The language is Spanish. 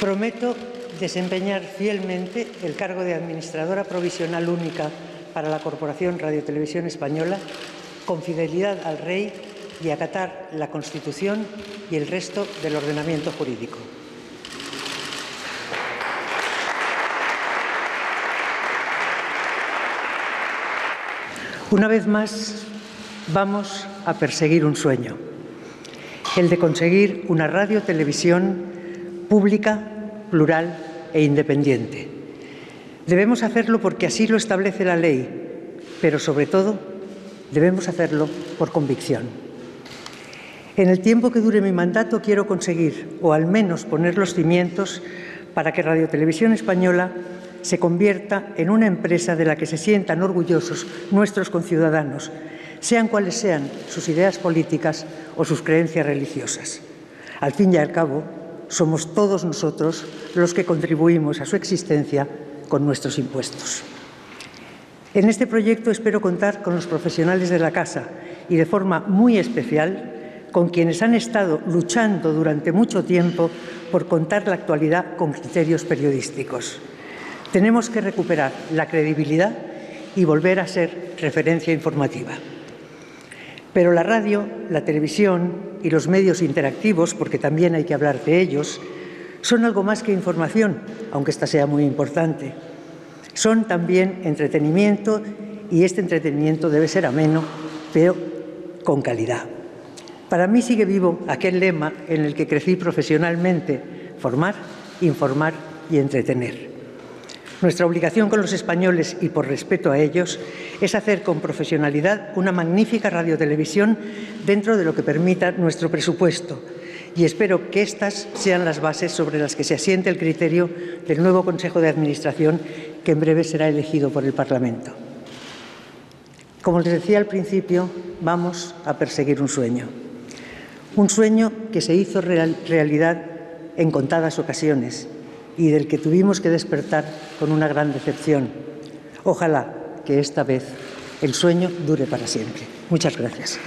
Prometo desempeñar fielmente el cargo de Administradora Provisional Única para la Corporación Radio Televisión Española con fidelidad al Rey y acatar la Constitución y el resto del ordenamiento jurídico. Una vez más, vamos a perseguir un sueño, el de conseguir una radio-televisión pública, plural e independiente. Debemos hacerlo porque así lo establece la ley, pero sobre todo debemos hacerlo por convicción. En el tiempo que dure mi mandato quiero conseguir, o al menos poner los cimientos, para que Radio Televisión Española se convierta en una empresa de la que se sientan orgullosos nuestros conciudadanos, sean cuales sean sus ideas políticas o sus creencias religiosas. Al fin y al cabo, somos todos nosotros los que contribuimos a su existencia con nuestros impuestos. En este proyecto espero contar con los profesionales de la Casa y de forma muy especial con quienes han estado luchando durante mucho tiempo por contar la actualidad con criterios periodísticos. Tenemos que recuperar la credibilidad y volver a ser referencia informativa. Pero la radio, la televisión y los medios interactivos, porque también hay que hablar de ellos, son algo más que información, aunque esta sea muy importante. Son también entretenimiento y este entretenimiento debe ser ameno, pero con calidad. Para mí sigue vivo aquel lema en el que crecí profesionalmente, formar, informar y entretener. Nuestra obligación con los españoles y por respeto a ellos es hacer con profesionalidad una magnífica radiotelevisión dentro de lo que permita nuestro presupuesto y espero que estas sean las bases sobre las que se asiente el criterio del nuevo Consejo de Administración que en breve será elegido por el Parlamento. Como les decía al principio, vamos a perseguir un sueño. Un sueño que se hizo real, realidad en contadas ocasiones y del que tuvimos que despertar con una gran decepción. Ojalá que esta vez el sueño dure para siempre. Muchas gracias.